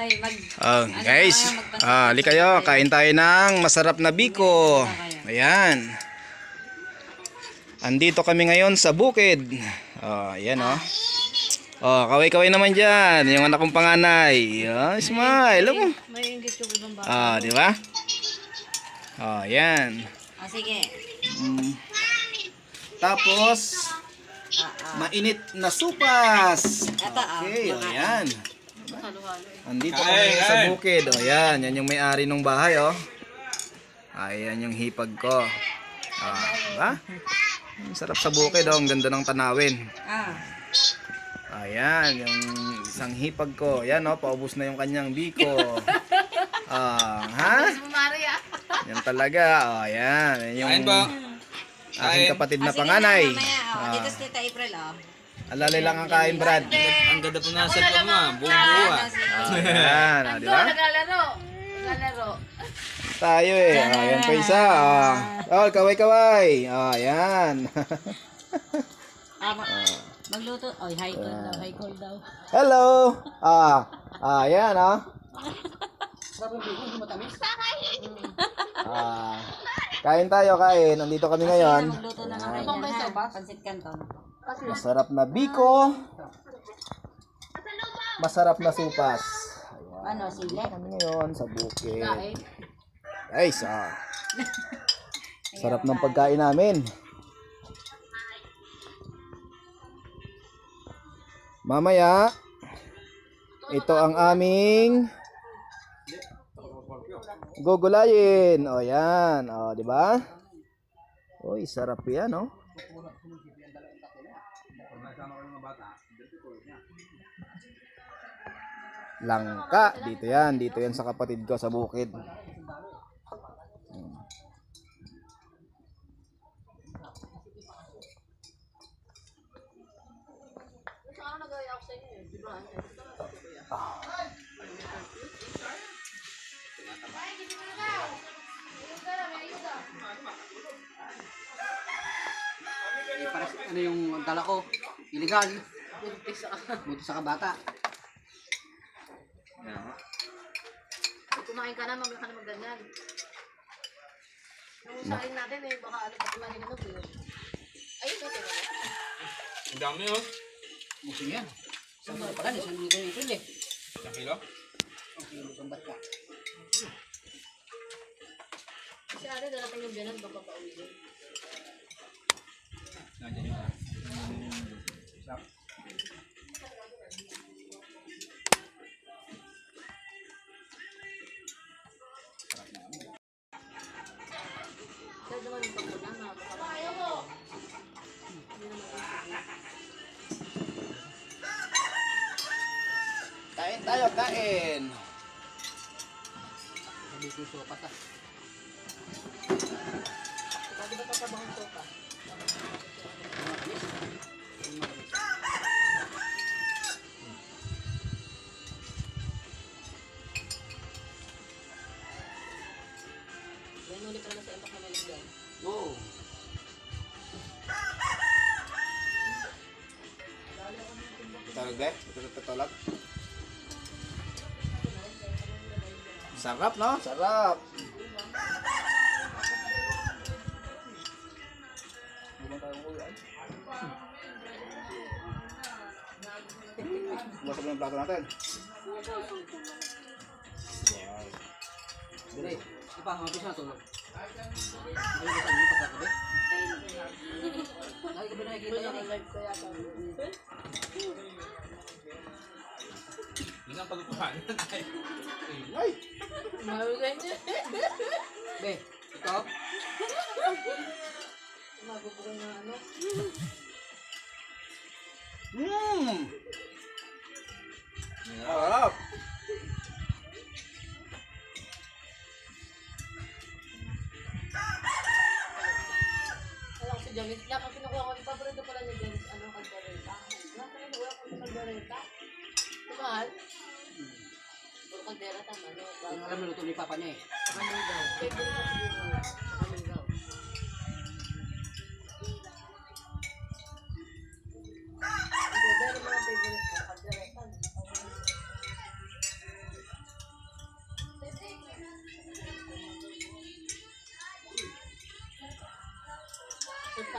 Ay, mag... Oh, Ano guys, ah, ali kayo, kain tayo ng masarap na biko. Ayan. Andito kami ngayon sa bukid. Oh, ayan oh. Oh, kaway-kaway naman dyan. Yung anak kong panganay. Oh, smile. Alam mo. May ibang bata. Ah, di ba? Oh, ayan. Ah, sige. Mm. Tapos, Ah, ah. mainit na supas. Ah. Okay, oh, ayan. Andito kami sa bukid. O yan, yan yung may-ari ng bahay oh. Ayan yung hipag ko. Ah, diba? Ang sarap sa bukid oh, ang ganda ng tanawin. Ah. Ayan, yung isang hipag ko. Yan oh, paubos na yung kanyang biko. Ah, ha? Yan talaga. Oh, yan. Yan yung Kain aking kapatid na Ah, panganay. Na, mamaya, oh. Ah, Dito si Tita April, oh. Alalay lang ang kain, Brad. Ang ganda po na sa mo ah. Buong buo ah. Ayan, oh, di ba? Naglalaro. Naglalaro. Tayo eh. Oh, yan pa isa. Oh, oh kaway-kaway. Oh, yan. Ah, ma- magluto. Oy, high call daw, high call daw. Hello. Ah, ah, yan ah. Ah, kain tayo, kain. Nandito kami ngayon. Magluto na ng? Pansit canton. Masarap na biko. Masarap na supas. Ano, sile? Kami ngayon sa bukid. Guys, ah. Sarap ng pagkain namin. Mamaya, ito ang aming gugulayin. O yan, o, di ba? Uy, sarap yan, oh. Langka, dito yan, dito yan sa kapatid ko sa bukid. Eh, ano yung dala ko? Illegal. Buti sa kabata. Kumain ka na, mamaya ka na magganyan. Yung usahin natin eh, baka ano pa kumain ng ano. Ayun, ito na. Ang dami oh. Busing yan. Isang dala pala, isang dito yung ito eh. Isang kilo? Ang kilo ng bata. Kasi ate, darating yung biyanan, baka pa uwi din. Nandiyan yung Mo! Kain tayo, kain. Sabi ko sopas ah. Pwede ba tatabang ito pa? Pala sa impact na nalagyan. Oo. Talaga, ito tutulog. Sarap, no? Sarap. Mo yung plato natin. Dali. Di pa, mga na tulog. Ay, ko sa mga pagkakabi. Lagi ko ba nakikita yan eh. Yun ang pagkukuhan tayo. Ay! Be, ikaw? Magubukan na ano. Mmm! Si Janice, kaya pag kinukuha ko, paborito pala ni Janice, ano, kaldereta. Wala ka rin, wala ko ng kaldereta. Kumahal. Puro kaldera, tama, no? Yung alam na luto ni papa niya eh. Kamangaw. Favorite ko siguro.